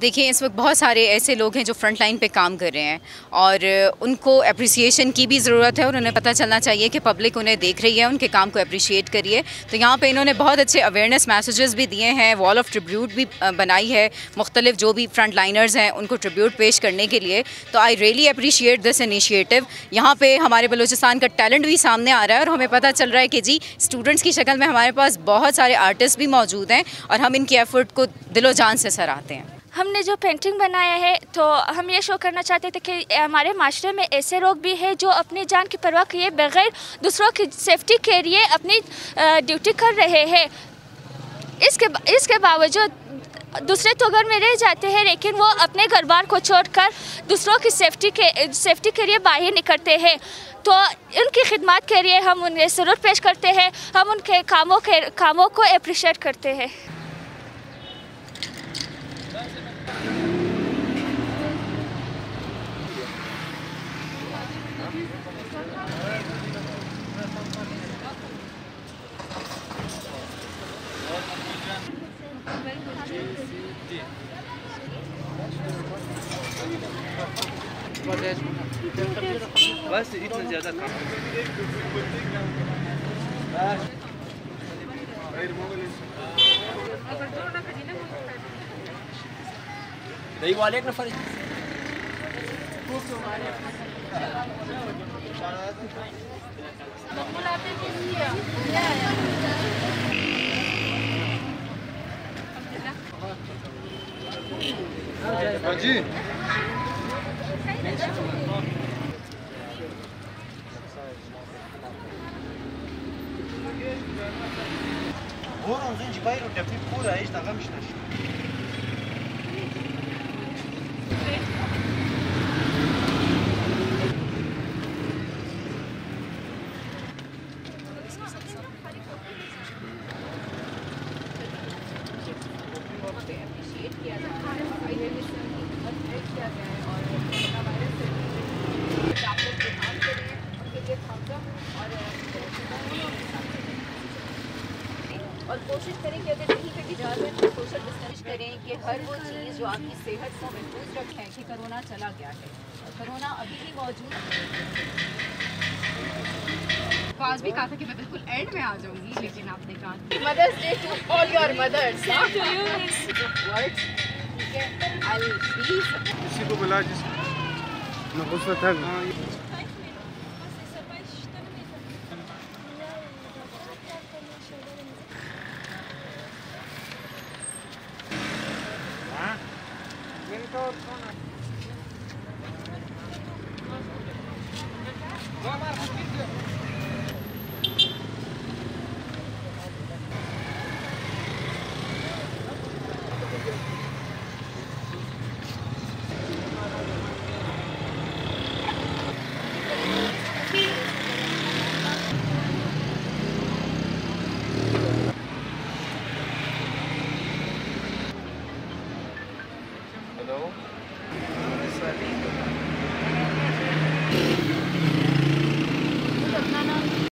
देखिए, इस वक्त बहुत सारे ऐसे लोग हैं जो फ्रंट लाइन पे काम कर रहे हैं और उनको अप्रिसिएशन की भी ज़रूरत है और उन्हें पता चलना चाहिए कि पब्लिक उन्हें देख रही है, उनके काम को अप्रिशिएट करिए तो यहाँ पे इन्होंने बहुत अच्छे अवेयरनेस मैसेजेस भी दिए हैं वॉल ऑफ़ ट्रिब्यूट भी बनाई है, मुख्तलिफ़ जो भी फ्रंट लाइनर्स हैं उनको ट्रिब्यूट पेश करने के लिए। तो I really appreciate this initiative यहाँ पर हमारे बलूचिस्तान का टैलेंट भी सामने आ रहा है और हमें पता चल रहा है कि जी स्टूडेंट्स की शक्ल में हमारे पास बहुत सारे आर्टिस्ट भी मौजूद हैं और हम इनकी एफर्ट को दिलो जान से सराहते हैं। हमने जो पेंटिंग बनाया है तो हम ये शो करना चाहते थे कि हमारे माशरे में ऐसे लोग भी हैं जो अपनी जान की परवाह किए बगैर दूसरों की सेफ्टी के लिए अपनी ड्यूटी कर रहे हैं। इसके इसके बावजूद दूसरे तो घर में रह जाते हैं, लेकिन वो अपने घर बार को छोड़कर दूसरों की सेफ्टी के सेफ्टी के लिए बाहर निकलते हैं। तो उनकी खिदमत के लिए हम उन्हें ज़रूर पेश करते हैं। हम उनके कामों के, कामों को अप्रिशिएट करते हैं। बस इतना ज़्यादा कम दही वाले एक नफर Pode ir? Vurun zinci bayrı tepi pura hiç takamışlar. appreciate the other part. I know this और कोशिश करें कि अगर कहीं पे इजाज़त तो सोशल डिस्टेंस करें कि हर वो चीज़ जो आपकी सेहत को महफूज रखे कि कोरोना चला गया है। कोरोना अभी भी मौजूद पास भी कहा था कि मैं बिल्कुल एंड में आ जाऊँगी लेकिन आपने कहा mothers day to all your mothers words ठीक है आई किसी को बुला जिस गुस्सा था Vamos,